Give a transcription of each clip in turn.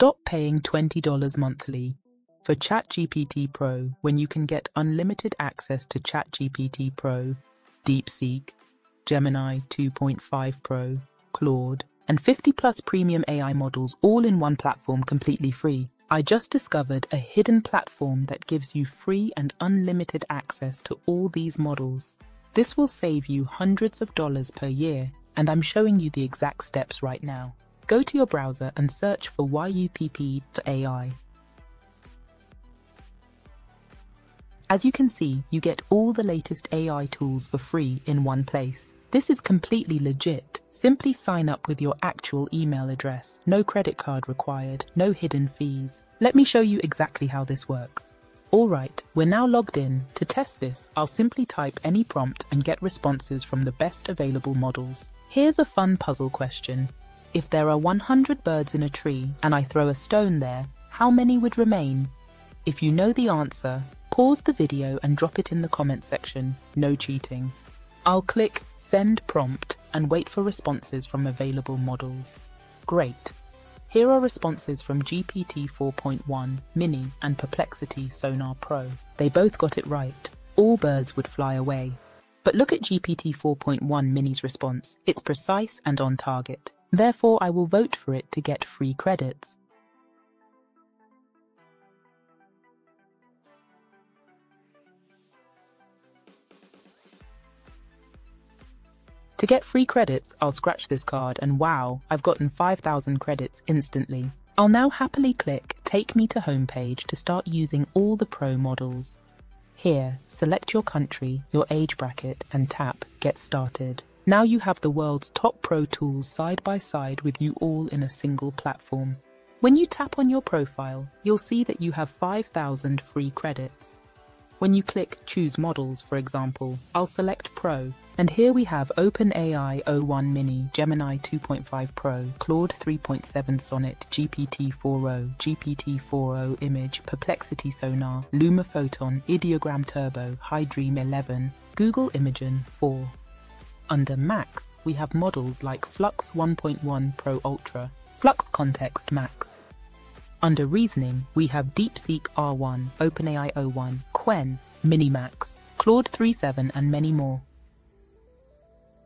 Stop paying $20 monthly for ChatGPT Pro when you can get unlimited access to ChatGPT Pro, DeepSeek, Gemini 2.5 Pro, Claude, and 50 plus premium AI models all in one platform completely free. I just discovered a hidden platform that gives you free and unlimited access to all these models. This will save you hundreds of dollars per year, and I'm showing you the exact steps right now. Go to your browser and search for YUPP.ai. As you can see, you get all the latest AI tools for free in one place. This is completely legit. Simply sign up with your actual email address. No credit card required, no hidden fees. Let me show you exactly how this works. Alright, we're now logged in. To test this, I'll simply type any prompt and get responses from the best available models. Here's a fun puzzle question. If there are 100 birds in a tree and I throw a stone there, how many would remain? If you know the answer, pause the video and drop it in the comment section. No cheating. I'll click Send Prompt and wait for responses from available models. Great. Here are responses from GPT 4.1, Mini and Perplexity Sonar Pro. They both got it right. All birds would fly away. But look at GPT 4.1 Mini's response. It's precise and on target. Therefore, I will vote for it to get free credits. To get free credits, I'll scratch this card and wow, I've gotten 5,000 credits instantly. I'll now happily click Take me to homepage to start using all the Pro models. Here, select your country, your age bracket and tap Get Started. Now you have the world's top Pro tools side by side with you all in a single platform. When you tap on your profile, you'll see that you have 5,000 free credits. When you click Choose Models, for example, I'll select Pro, and here we have OpenAI o1 Mini, Gemini 2.5 Pro, Claude 3.7 Sonnet, GPT-4o, GPT-4o Image, Perplexity Sonar, Luma Photon, Ideogram Turbo, HiDream 11, Google Imagen 4. Under Max, we have models like Flux 1.1 Pro Ultra, Flux Kontext Max, under Reasoning, we have DeepSeek R1, OpenAI O1, Qwen, Minimax, Claude 3.7 and many more.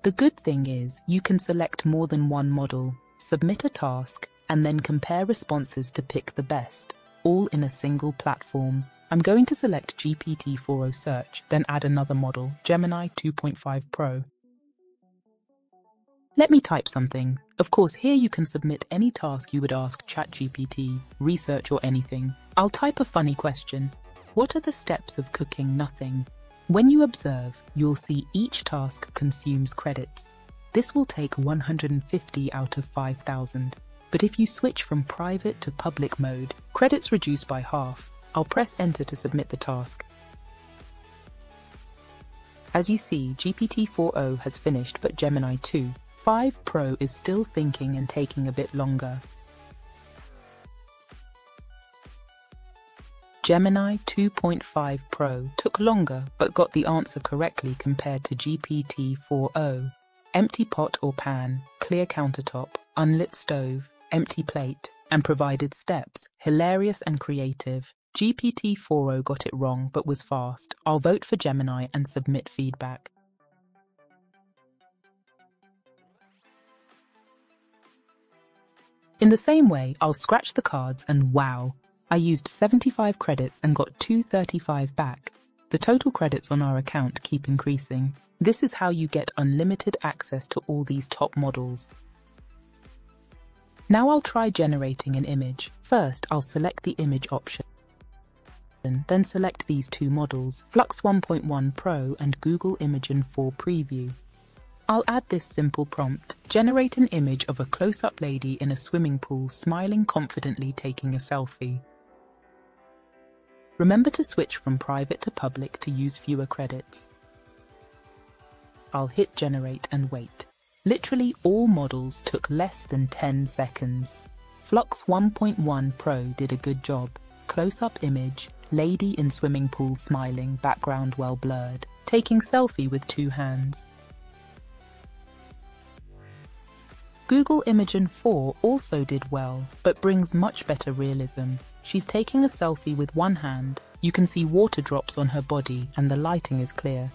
The good thing is you can select more than one model, submit a task, and then compare responses to pick the best, all in a single platform. I'm going to select GPT-4o Search, then add another model, Gemini 2.5 Pro. Let me type something. Of course, here you can submit any task you would ask ChatGPT, research or anything. I'll type a funny question. What are the steps of cooking nothing? When you observe, you'll see each task consumes credits. This will take 150 out of 5,000. But if you switch from private to public mode, credits reduce by half. I'll press enter to submit the task. As you see, GPT-4o has finished but Gemini 2 5 Pro is still thinking and taking a bit longer. Gemini 2.5 Pro took longer but got the answer correctly compared to GPT-4o. Empty pot or pan, clear countertop, unlit stove, empty plate, and provided steps, hilarious and creative. GPT-4o got it wrong but was fast. I'll vote for Gemini and submit feedback. In the same way, I'll scratch the cards and wow, I used 75 credits and got 235 back. The total credits on our account keep increasing. This is how you get unlimited access to all these top models. Now I'll try generating an image. First, I'll select the image option. Then select these two models, Flux 1.1 Pro and Google Imagen 4 Preview. I'll add this simple prompt. Generate an image of a close-up lady in a swimming pool smiling confidently taking a selfie. Remember to switch from private to public to use fewer credits. I'll hit generate and wait. Literally all models took less than 10 seconds. Flux 1.1 Pro did a good job. Close-up image, lady in swimming pool smiling, background well blurred, taking selfie with two hands. Google Imagen 4 also did well, but brings much better realism. She's taking a selfie with one hand, you can see water drops on her body and the lighting is clear.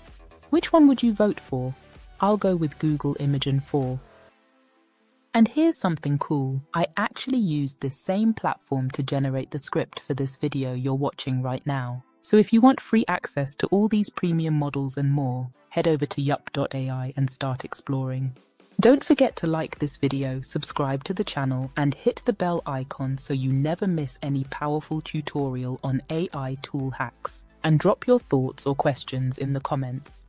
Which one would you vote for? I'll go with Google Imagen 4. And here's something cool. I actually used this same platform to generate the script for this video you're watching right now. So if you want free access to all these premium models and more, head over to yupp.ai and start exploring. Don't forget to like this video, subscribe to the channel and hit the bell icon so you never miss any powerful tutorial on AI tool hacks. And drop your thoughts or questions in the comments.